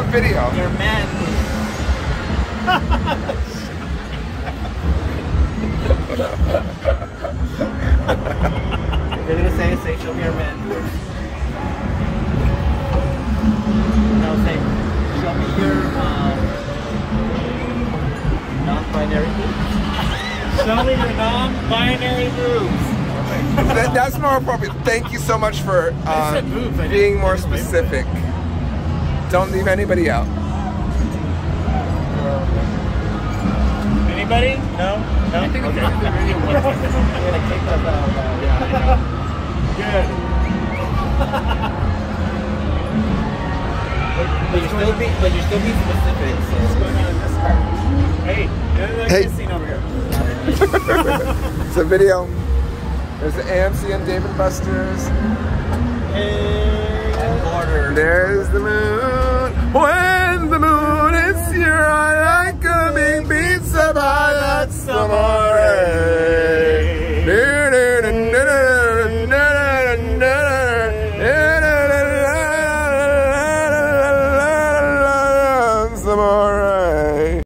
a video. Your man. You're gonna say, say, show me your man. No, say, show me your um, non-binary boobs. Show me your non-binary boobs. That, that's more appropriate. Thank you so much for uh, boobs, being more I didn't leave specific. Don't leave anybody out. Anybody? No? No? I think okay. can do the video one second. You're gonna kick us out. Yeah, Good. But you still be, but you still be specific. So. Hey, there's a Hey. kissing over here. It's a video. There's the AMC and Dave & Buster's. And border. There's the moon. them are